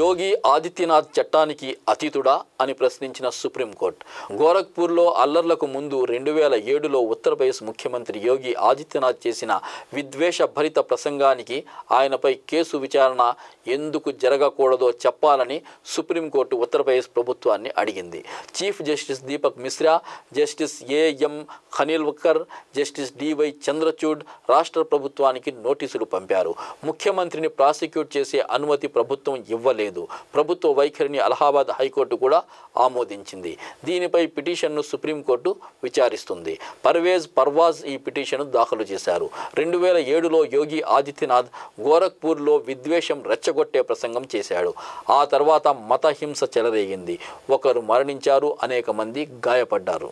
యోగి ఆదిత్యనాథ్ చట్టానికి అతీతుడా అని ప్రశ్నించిన సుప్రీంకోర్టు. గోరఖ్పూర్లో అల్లర్లకు ముందు రెండు వేల ఏడులో ఉత్తరప్రదేశ్ ముఖ్యమంత్రి యోగి ఆదిత్యనాథ్ చేసిన విద్వేషభరిత ప్రసంగానికి ఆయనపై కేసు విచారణ ఎందుకు జరగకూడదో చెప్పాలని సుప్రీంకోర్టు ఉత్తరప్రదేశ్ ప్రభుత్వాన్ని అడిగింది. Chief justice Dipak Misra justice A M Khanwilkar justice D Y Chandrachud రాష్ట్ర ప్రభుత్వానికి నోటీసులు పంపారు. ముఖ్యమంత్రిని ప్రాసిక్యూట్ చేసే అనుమతి ప్రభుత్వం ఇవ్వలేదు. లేదు. ప్రభుత్వ వైఖరిని అలహాబాద్ హైకోర్టు కూడా ఆమోదించింది. దీనిపై పిటిషన్ను సుప్రీంకోర్టు విచారిస్తుంది. పర్వేజ్ పర్వాజ్ ఈ పిటిషన్ను దాఖలు చేశారు. రెండు వేల ఏడులో యోగి ఆదిత్యనాథ్ గోరఖ్పూర్లో విద్వేషం రెచ్చగొట్టే ప్రసంగం చేశాడు. ఆ తర్వాత మతహింస చెలరేగింది. ఒకరు మరణించారు అనేక మంది గాయపడ్డారు.